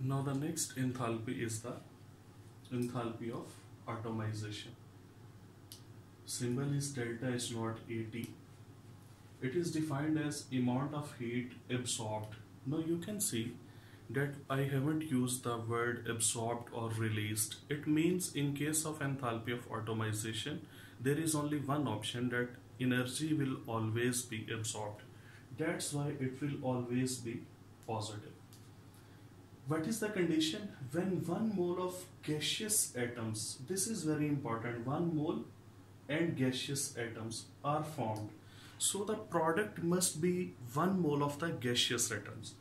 Now the next enthalpy is the enthalpy of atomization. Symbol is delta is not AT. It is defined as amount of heat absorbed. Now you can see that I haven't used the word absorbed or released. It means in case of enthalpy of atomization, there is only one option that energy will always be absorbed. That's why it will always be positive. What is the condition? When one mole of gaseous atoms, this is very important, one mole and gaseous atoms are formed. So the product must be one mole of the gaseous atoms.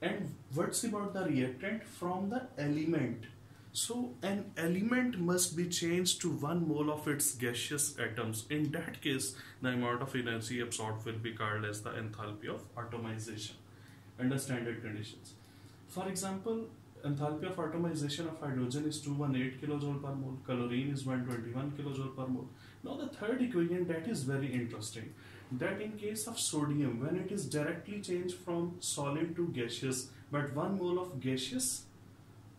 And what's about the reactant? From the element. So an element must be changed to one mole of its gaseous atoms. In that case, the amount of energy absorbed will be called as the enthalpy of atomization under standard conditions. For example, enthalpy of atomization of hydrogen is 218 kilojoule per mole, chlorine is 121 kilojoule per mole. Now the third equation that is very interesting that in case of sodium when it is directly changed from solid to gaseous but one mole of gaseous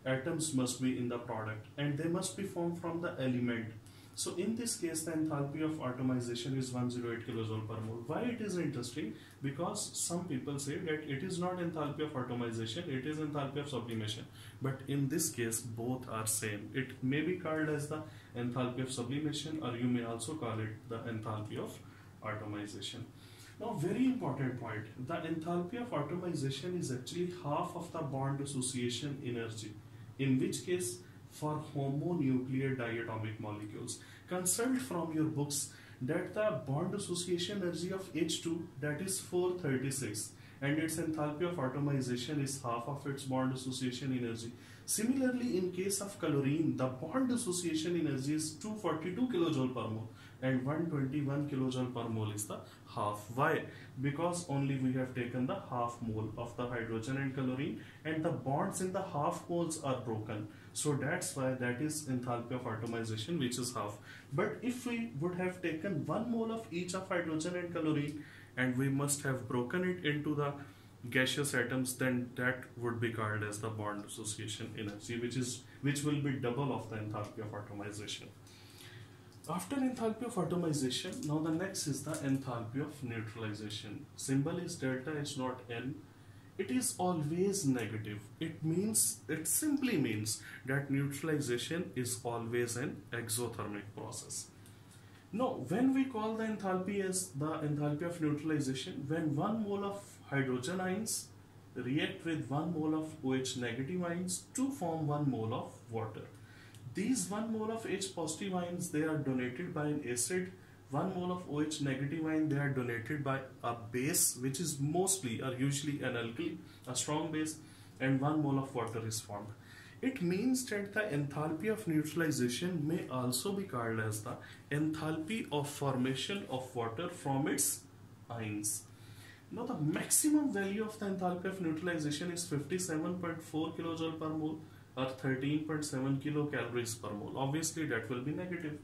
atoms must be in the product and they must be formed from the element so in this case the enthalpy of atomization is 108 kilojoule per mole. Why it is interesting? Because some people say that it is not enthalpy of atomization it is enthalpy of sublimation. But in this case both are same. It may be called as the enthalpy of sublimation or you may also call it the enthalpy of atomization. Now very important point, the enthalpy of atomization is actually half of the bond dissociation energy, in which case for homonuclear diatomic molecules. Consult from your books that the bond dissociation energy of H2 that is 436 and its enthalpy of atomization is half of its bond dissociation energy. Similarly, in case of chlorine, the bond dissociation energy is 242 kilojoule per mole and 121 kilojoule per mole is the half. Why? Because only we have taken the half mole of the hydrogen and chlorine and the bonds in the half moles are broken. So that's why that is enthalpy of atomization which is half. But if we would have taken one mole of each of hydrogen and chlorine and we must have broken it into the gaseous atoms then that would be called as the bond dissociation energy which is which will be double of the enthalpy of atomization. After enthalpy of atomization, now the next is the enthalpy of neutralization. Symbol is delta is not N. It is always negative. It means, it simply means that neutralization is always an exothermic process. Now, when we call the enthalpy as the enthalpy of neutralization, when one mole of hydrogen ions react with one mole of OH negative ions to form one mole of water. These 1 mole of H positive ions they are donated by an acid 1 mole of OH negative ion they are donated by a base which is mostly or usually an alkali, a strong base and 1 mole of water is formed. It means that the enthalpy of neutralization may also be called as the enthalpy of formation of water from its ions. Now the maximum value of the enthalpy of neutralization is 57.4 kilojoule per mole or 13.7 kilocalories per mole. Obviously that will be negative.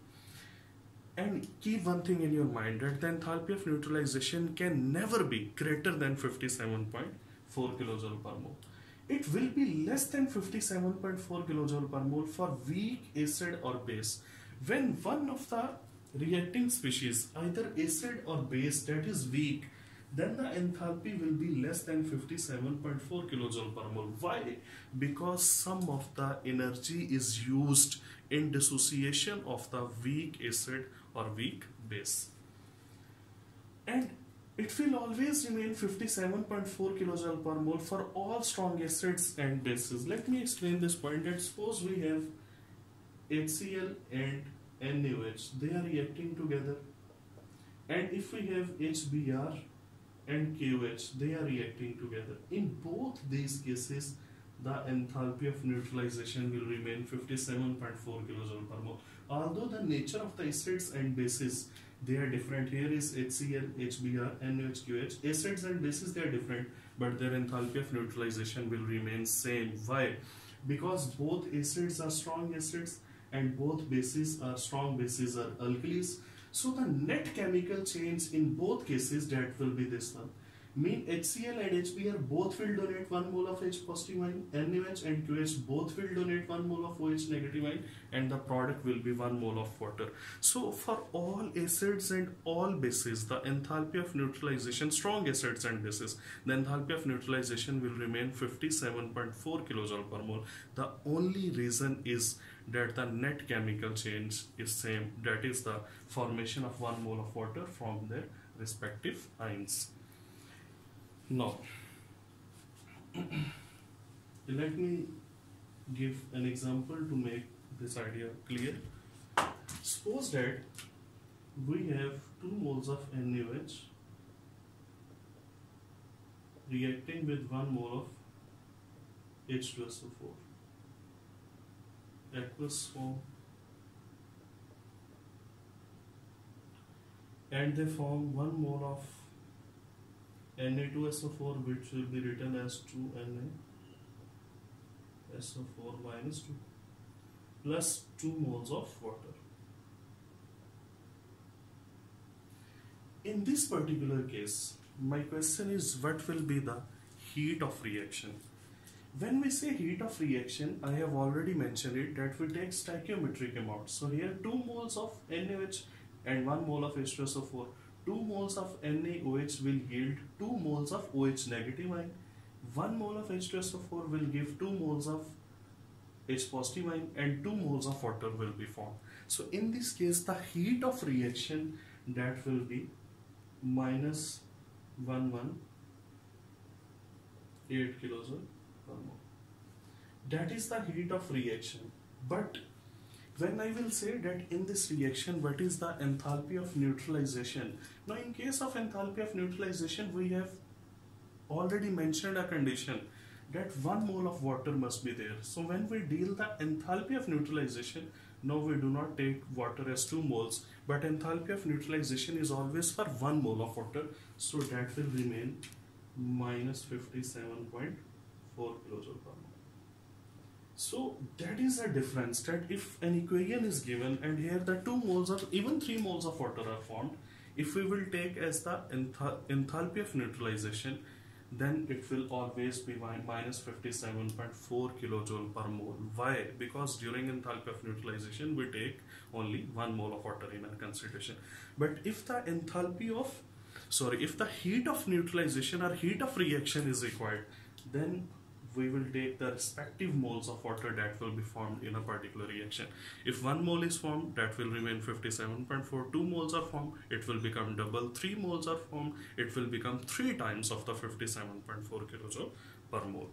And keep one thing in your mind that the enthalpy of neutralization can never be greater than 57.4 kilojoule per mole. It will be less than 57.4 kilojoule per mole for weak acid or base. When one of the reacting species, either acid or base that is weak, then the enthalpy will be less than 57.4 kilojoule per mole. Why? Because some of the energy is used in dissociation of the weak acid or weak base. And it will always remain 57.4 kilojoule per mole for all strong acids and bases. Let me explain this point that suppose we have HCl and NaOH, they are reacting together. And if we have HBr and KOH, they are reacting together. In both these cases, the enthalpy of neutralization will remain 57.4 kilojoule per mole. Although the nature of the acids and bases, they are different. Here is HCl, HBr, NaOH, Acids and bases, they are different, but their enthalpy of neutralization will remain same. Why? Because both acids are strong acids and both bases are strong bases are alkalis so the net chemical change in both cases that will be this one. Mean HCl and HBr both will donate 1 mole of H positive ion, NaOH and KOH both will donate 1 mole of OH negative ion and the product will be 1 mole of water. So for all acids and all bases, the enthalpy of neutralization, strong acids and bases, the enthalpy of neutralization will remain 57.4 kilojoule per mole. The only reason is that the net chemical change is same, that is the formation of 1 mole of water from their respective ions. Now, let me give an example to make this idea clear. Suppose that we have 2 moles of NaOH reacting with 1 mole of H2SO4 aqueous form and they form 1 mole of Na2SO4 which will be written as 2Na SO4 minus 2 plus 2 moles of water. In this particular case, my question is what will be the heat of reaction? When we say heat of reaction, I have already mentioned it that we take stoichiometric amount. So here 2 moles of NaOH and 1 mole of H2SO4 2 moles of NaOH will yield 2 moles of OH negative ion. 1 mole of H2SO4 will give 2 moles of H positive ion and 2 moles of water will be formed. So in this case the heat of reaction that will be minus 118 kilojoule per mole. That is the heat of reaction. But when I will say that in this reaction what is the enthalpy of neutralization? Now in case of enthalpy of neutralization we have already mentioned a condition that 1 mole of water must be there. So when we deal the enthalpy of neutralization now we do not take water as 2 moles but enthalpy of neutralization is always for 1 mole of water. So that will remain minus 57.4 kilojoule per mole so that is a difference that if an equation is given and here the 2 moles of even 3 moles of water are formed, if we will take as the enthalpy of neutralization, then it will always be minus 57.4 kilojoule per mole. Why? Because during enthalpy of neutralization, we take only 1 mole of water in our consideration. But if the enthalpy of, sorry, if the heat of neutralization or heat of reaction is required, then we will take the respective moles of water that will be formed in a particular reaction. If one mole is formed, that will remain 57.4. Two moles are formed, it will become double. Three moles are formed, it will become three times of the 57.4 kilojoule per mole.